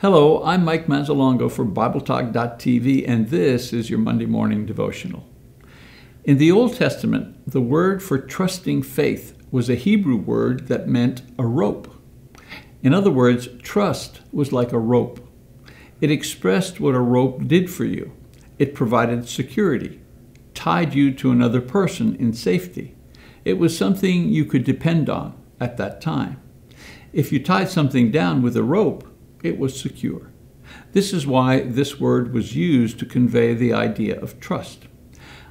Hello, I'm Mike Mazzalongo for BibleTalk.tv, and this is your Monday morning devotional. In the Old Testament, the word for trusting faith was a Hebrew word that meant a rope. In other words, trust was like a rope. It expressed what a rope did for you. It provided security, tied you to another person in safety. It was something you could depend on at that time. If you tied something down with a rope, it was secure. This is why this word was used to convey the idea of trust.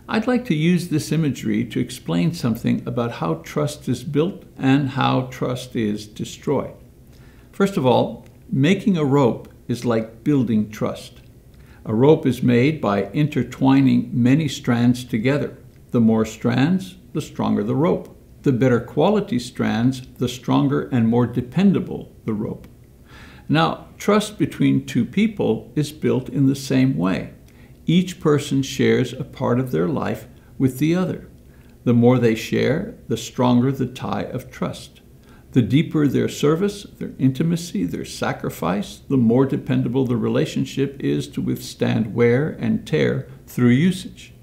I'd like to use this imagery to explain something about how trust is built and how trust is destroyed. First of all, making a rope is like building trust. A rope is made by intertwining many strands together. The more strands, the stronger the rope. The better quality strands, the stronger and more dependable the rope. Now, trust between two people is built in the same way. Each person shares a part of their life with the other. The more they share, the stronger the tie of trust. The deeper their service, their intimacy, their sacrifice, the more dependable the relationship is to withstand wear and tear through usage.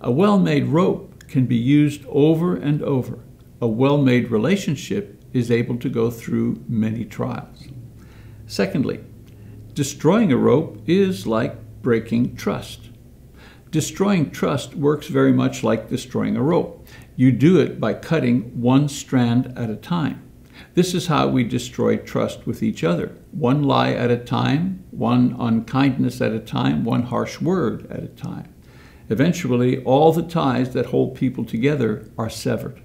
A well made rope can be used over and over. A well made relationship is able to go through many trials. Secondly, destroying a rope is like breaking trust. Destroying trust works very much like destroying a rope. You do it by cutting one strand at a time. This is how we destroy trust with each other. One lie at a time, one unkindness at a time, one harsh word at a time. Eventually, all the ties that hold people together are severed.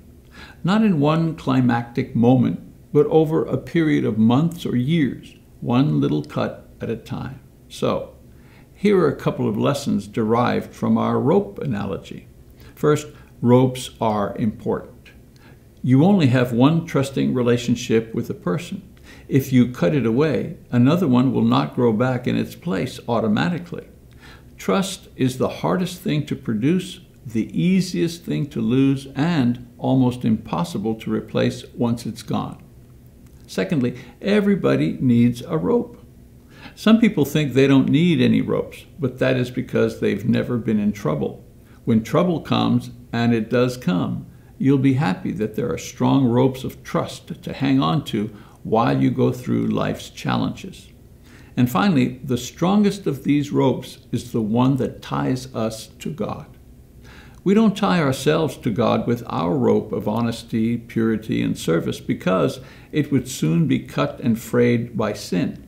Not in one climactic moment, but over a period of months or years one little cut at a time. So, here are a couple of lessons derived from our rope analogy. First, ropes are important. You only have one trusting relationship with a person. If you cut it away, another one will not grow back in its place automatically. Trust is the hardest thing to produce, the easiest thing to lose, and almost impossible to replace once it's gone. Secondly, everybody needs a rope. Some people think they don't need any ropes, but that is because they've never been in trouble. When trouble comes, and it does come, you'll be happy that there are strong ropes of trust to hang on to while you go through life's challenges. And finally, the strongest of these ropes is the one that ties us to God. We don't tie ourselves to God with our rope of honesty, purity, and service because it would soon be cut and frayed by sin.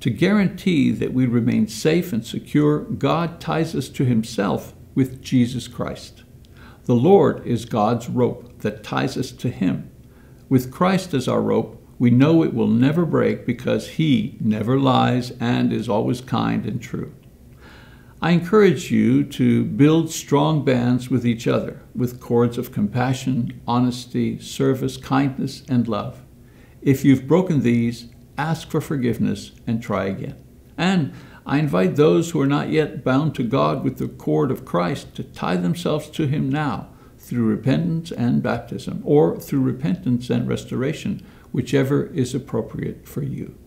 To guarantee that we remain safe and secure, God ties us to Himself with Jesus Christ. The Lord is God's rope that ties us to Him. With Christ as our rope, we know it will never break because He never lies and is always kind and true. I encourage you to build strong bands with each other with cords of compassion, honesty, service, kindness, and love. If you've broken these, ask for forgiveness and try again. And I invite those who are not yet bound to God with the cord of Christ to tie themselves to Him now through repentance and baptism, or through repentance and restoration, whichever is appropriate for you.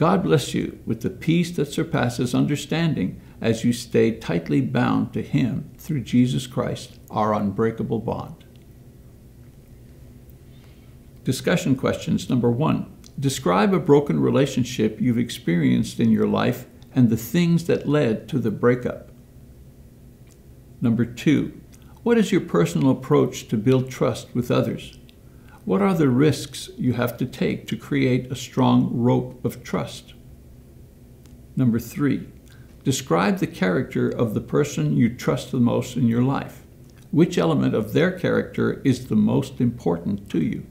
God bless you with the peace that surpasses understanding as you stay tightly bound to Him through Jesus Christ, our unbreakable bond. Discussion questions number one Describe a broken relationship you've experienced in your life and the things that led to the breakup. Number two, what is your personal approach to build trust with others? What are the risks you have to take to create a strong rope of trust? Number three, describe the character of the person you trust the most in your life. Which element of their character is the most important to you?